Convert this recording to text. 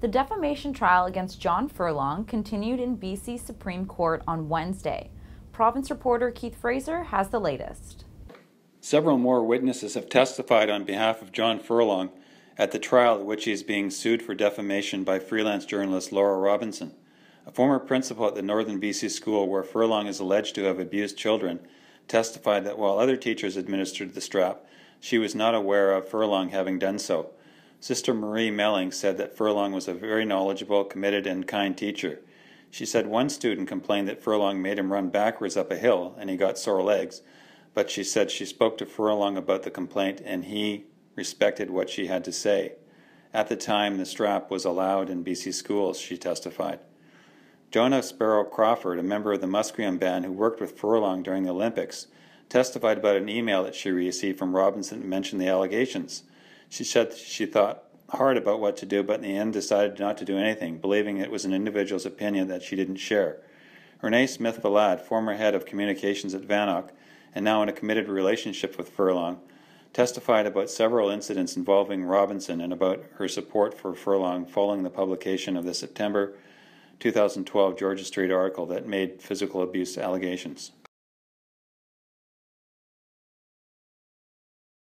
The defamation trial against John Furlong continued in BC Supreme Court on Wednesday. Province reporter Keith Fraser has the latest. Several more witnesses have testified on behalf of John Furlong at the trial at which he is being sued for defamation by freelance journalist Laura Robinson. A former principal at the Northern BC school where Furlong is alleged to have abused children testified that while other teachers administered the strap, she was not aware of Furlong having done so. Sister Marie Melling said that Furlong was a very knowledgeable, committed, and kind teacher. She said one student complained that Furlong made him run backwards up a hill and he got sore legs, but she said she spoke to Furlong about the complaint and he respected what she had to say. At the time, the strap was allowed in BC schools, she testified. Jonah Sparrow Crawford, a member of the Musqueam band who worked with Furlong during the Olympics, testified about an email that she received from Robinson that mentioned the allegations. She said she thought hard about what to do, but in the end decided not to do anything, believing it was an individual's opinion that she didn't share. Renee Smith Valad, former head of communications at Vanoc, and now in a committed relationship with Furlong, testified about several incidents involving Robinson and about her support for Furlong following the publication of the September 2012 Georgia Straight article that made physical abuse allegations.